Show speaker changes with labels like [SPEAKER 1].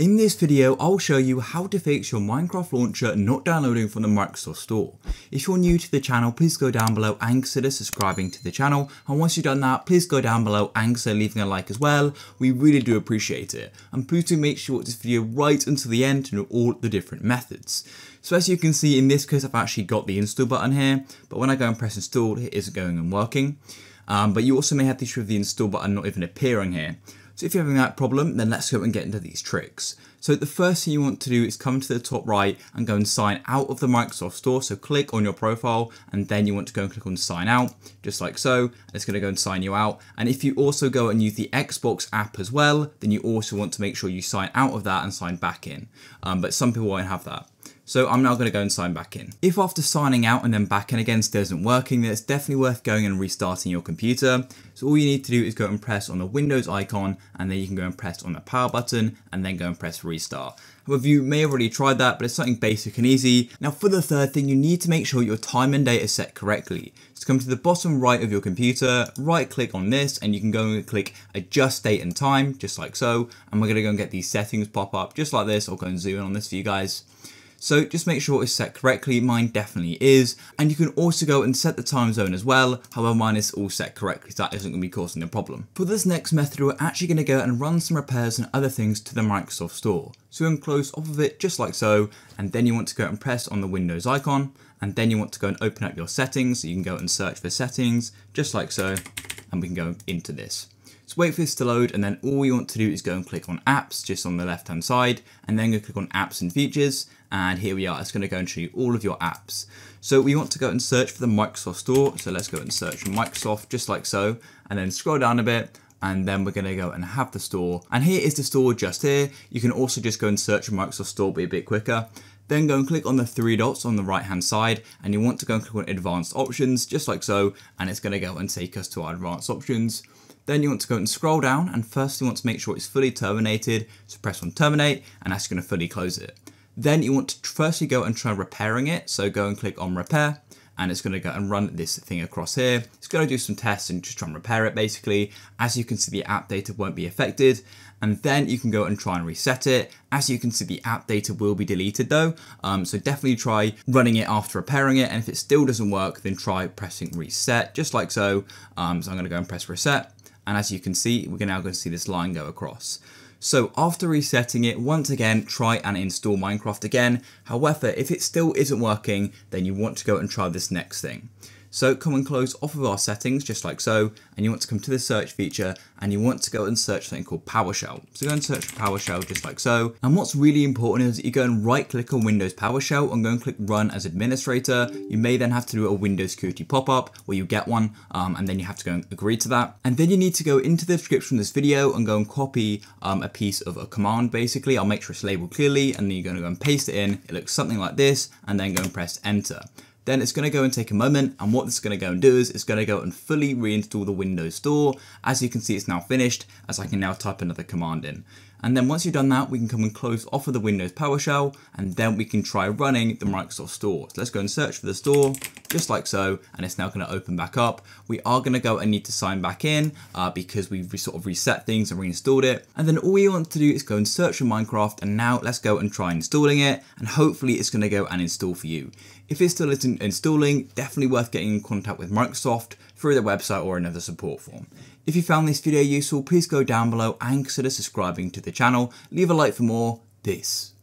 [SPEAKER 1] In this video, I'll show you how to fix your Minecraft launcher not downloading from the Microsoft Store. If you're new to the channel, please go down below and consider subscribing to the channel. And once you've done that, please go down below and consider leaving a like as well. We really do appreciate it. And please do make sure to watch this video right until the end to know all the different methods. So as you can see, in this case, I've actually got the install button here, but when I go and press install, it isn't going and working. Um, but you also may have the issue of the install button not even appearing here. So if you're having that problem, then let's go and get into these tricks. So the first thing you want to do is come to the top right and go and sign out of the Microsoft Store. So click on your profile and then you want to go and click on sign out, just like so. It's going to go and sign you out. And if you also go and use the Xbox app as well, then you also want to make sure you sign out of that and sign back in. Um, but some people won't have that. So I'm now going to go and sign back in. If after signing out and then back in again still isn't working, then it's definitely worth going and restarting your computer. So all you need to do is go and press on the Windows icon and then you can go and press on the power button and then go and press restart. However, you may have already tried that, but it's something basic and easy. Now for the third thing, you need to make sure your time and date is set correctly. So come to the bottom right of your computer, right click on this, and you can go and click adjust date and time, just like so. And we're gonna go and get these settings pop up just like this. I'll go and zoom in on this for you guys. So just make sure it's set correctly, mine definitely is. And you can also go and set the time zone as well, however mine is all set correctly, so that isn't going to be causing a problem. For this next method, we're actually going to go and run some repairs and other things to the Microsoft Store. So you can close off of it just like so, and then you want to go and press on the Windows icon, and then you want to go and open up your settings, so you can go and search for settings, just like so, and we can go into this. So wait for this to load and then all you want to do is go and click on apps just on the left hand side and then go click on apps and features and here we are it's going to go and show you all of your apps. So we want to go and search for the Microsoft Store so let's go and search Microsoft just like so and then scroll down a bit and then we're going to go and have the store and here is the store just here. You can also just go and search Microsoft Store be a bit quicker. Then go and click on the three dots on the right hand side and you want to go and click on advanced options just like so and it's going to go and take us to our advanced options. Then you want to go and scroll down and first you want to make sure it's fully terminated. So press on terminate and that's going to fully close it. Then you want to firstly go and try repairing it. So go and click on repair and it's going to go and run this thing across here. It's going to do some tests and just try and repair it basically. As you can see, the app data won't be affected. And then you can go and try and reset it. As you can see, the app data will be deleted though. Um, so definitely try running it after repairing it. And if it still doesn't work, then try pressing reset, just like so. Um, so I'm going to go and press reset. And as you can see, we're now going to see this line go across. So after resetting it, once again, try and install Minecraft again. However, if it still isn't working, then you want to go and try this next thing. So come and close off of our settings just like so and you want to come to the search feature and you want to go and search something called PowerShell. So go and search for PowerShell just like so. And what's really important is that you go and right click on Windows PowerShell and go and click run as administrator. You may then have to do a Windows security pop-up where you get one um, and then you have to go and agree to that. And then you need to go into the description of this video and go and copy um, a piece of a command basically. I'll make sure it's labeled clearly and then you're going to go and paste it in. It looks something like this and then go and press enter then it's going to go and take a moment and what this is going to go and do is it's going to go and fully reinstall the Windows Store. As you can see it's now finished as I can now type another command in. And then once you've done that, we can come and close off of the Windows PowerShell, and then we can try running the Microsoft Store. So let's go and search for the store, just like so, and it's now gonna open back up. We are gonna go and need to sign back in uh, because we've sort of reset things and reinstalled it. And then all you want to do is go and search for Minecraft, and now let's go and try installing it, and hopefully it's gonna go and install for you. If it still isn't installing, definitely worth getting in contact with Microsoft through their website or another support form. If you found this video useful, please go down below and consider subscribing to the channel. Leave a like for more. Peace.